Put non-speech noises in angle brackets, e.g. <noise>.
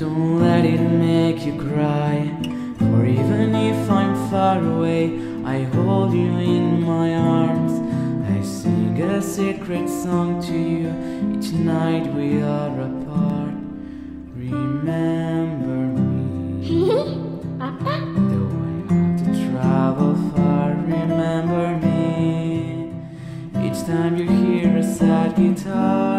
Don't let it make you cry. For even if I'm far away I hold you in my arms. I sing a secret song to you. Each night we are apart. Remember me. <laughs> Papa? Though have to travel far Remember me. Each time you hear a sad guitar